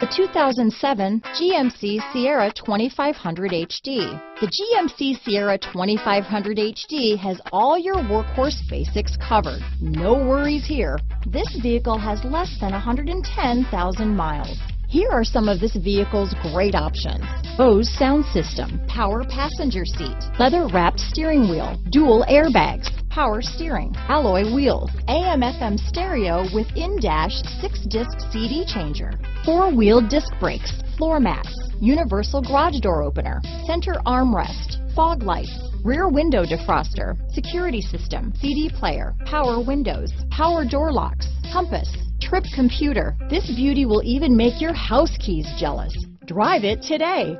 The 2007 GMC Sierra 2500 HD. The GMC Sierra 2500 HD has all your workhorse basics covered. No worries here. This vehicle has less than 110,000 miles. Here are some of this vehicle's great options. Bose sound system, power passenger seat, leather wrapped steering wheel, dual airbags, power steering, alloy wheels, AM FM stereo with in-dash six disc CD changer, four wheel disc brakes, floor mats, universal garage door opener, center armrest, fog lights, rear window defroster, security system, CD player, power windows, power door locks, compass, trip computer. This beauty will even make your house keys jealous. Drive it today.